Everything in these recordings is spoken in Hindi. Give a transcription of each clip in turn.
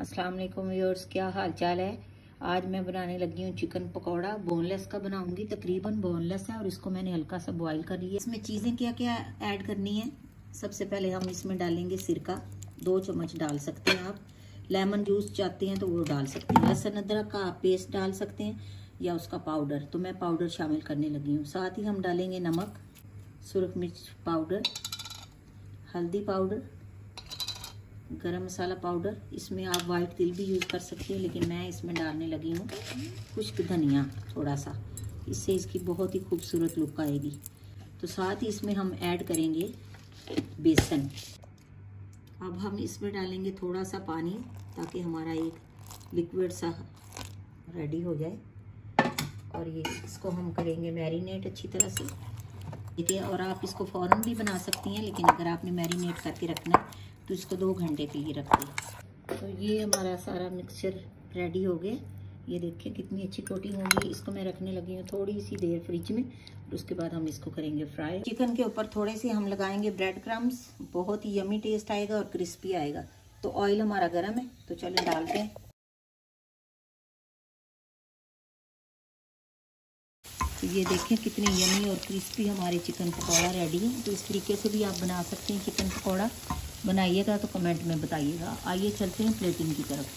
अस्सलाम वालेकुम व्यूअर्स, क्या हाल चाल है? आज मैं बनाने लगी हूँ चिकन पकौड़ा बोनलेस का बनाऊँगी। तकरीबन बोनलेस है और इसको मैंने हल्का सा बॉईल कर लिया इसमें चीज़ें क्या क्या ऐड करनी है? सबसे पहले हम इसमें डालेंगे सिरका। दो चम्मच डाल सकते हैं आप। लेमन जूस चाहते हैं तो वो डाल सकते हैं। लहसुन अदरक का पेस्ट डाल सकते हैं या उसका पाउडर तो मैं पाउडर शामिल करने लगी हूँ। साथ ही हम डालेंगे नमक, सुरख मिर्च पाउडर हल्दी पाउडर गरम मसाला पाउडर, इसमें आप वाइट तिल भी यूज़ कर सकते हैं, लेकिन मैं इसमें डालने लगी हूँ खुश्क धनिया थोड़ा सा इससे इसकी बहुत ही खूबसूरत लुक आएगी। तो साथ ही इसमें हम ऐड करेंगे बेसन। अब हम इसमें डालेंगे थोड़ा सा पानी, ताकि हमारा एक लिक्विड सा रेडी हो जाए। और ये इसको हम करेंगे मैरिनेट अच्छी तरह से। ठीक है और आप इसको फ़ौरन भी बना सकती हैं, लेकिन अगर आपने मैरिनेट करके रखना है तो इसको दो घंटे के लिए रख दें तो ये हमारा सारा मिक्सचर रेडी हो गया। ये देखिए कितनी अच्छी कोटिंग होगी। इसको मैं रखने लगी हूँ थोड़ी सी देर फ्रिज में। और उसके बाद हम इसको करेंगे फ्राई चिकन के ऊपर थोड़े से हम लगाएँगे ब्रेड क्रम्स बहुत ही यमी टेस्ट आएगा और क्रिस्पी आएगा। तो ऑयल हमारा गर्म है। तो चलो डालते हैं। तो ये देखें कितनी यमी और क्रिस्पी हमारे चिकन पकौड़ा रेडी है। तो इस तरीके से भी आप बना सकते हैं चिकन पकौड़ा। बनाइएगा तो कमेंट में बताइएगा। आइए चलते हैं प्लेटिंग की तरफ़।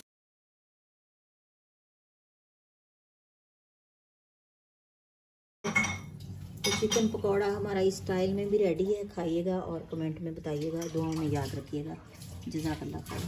तो चिकन पकौड़ा हमारा इस स्टाइल में भी रेडी है। खाइएगा और कमेंट में बताइएगा। दुआओं में याद रखिएगा। जजाकल्ला खाई